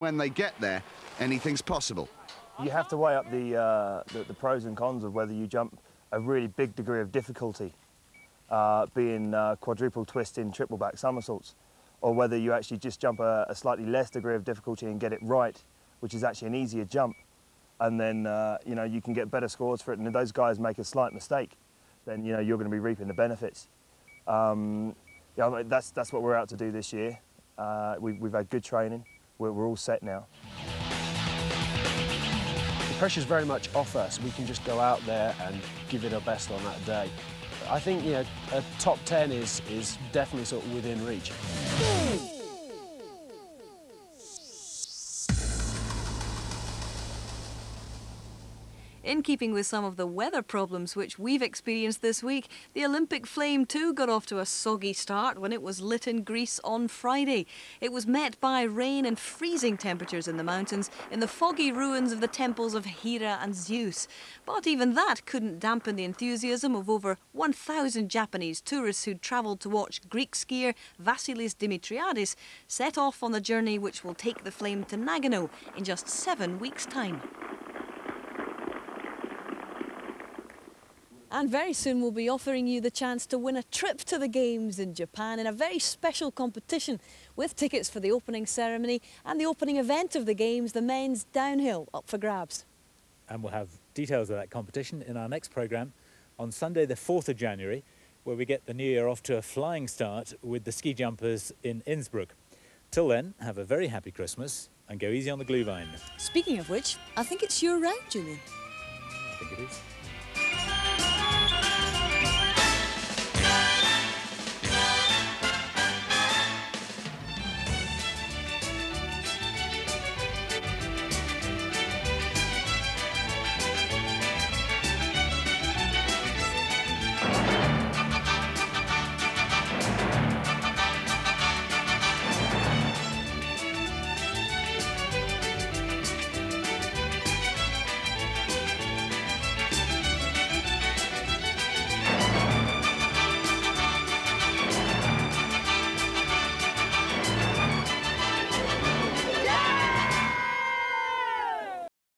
When they get there, anything's possible. You have to weigh up the, uh, the, the, pros and cons of whether you jump a really big degree of difficulty, uh, being uh, quadruple twist in triple back somersaults, or whether you actually just jump a, a, slightly less degree of difficulty and get it right, which is actually an easier jump. And then, uh, you know, you can get better scores for it. And if those guys make a slight mistake, then, you know, you're going to be reaping the benefits. Um, yeah, that's, that's what we're out to do this year. Uh, we, we've had good training. We're, we're all set now The pressure's very much off us. We can just go out there and give it our best on that day. I think, you know, a top 10 is, is definitely sort of within reach. In keeping with some of the weather problems which we've experienced this week, the Olympic flame too got off to a soggy start when it was lit in Greece on Friday. It was met by rain and freezing temperatures in the mountains in the foggy ruins of the temples of Hera and Zeus. But even that couldn't dampen the enthusiasm of over 1,000 Japanese tourists who'd travelled to watch Greek skier Vasilis Dimitriadis set off on the journey which will take the flame to Nagano in just seven weeks' time. And very soon we'll be offering you the chance to win a trip to the Games in Japan in a very special competition with tickets for the opening ceremony and the opening event of the Games, the men's downhill, up for grabs. And we'll have details of that competition in our next programme on Sunday the 4th of January, where we get the new year off to a flying start with the ski jumpers in Innsbruck. Till then, have a very happy Christmas and go easy on the Glühwein. Speaking of which, I think it's your round, Julian. I think it is.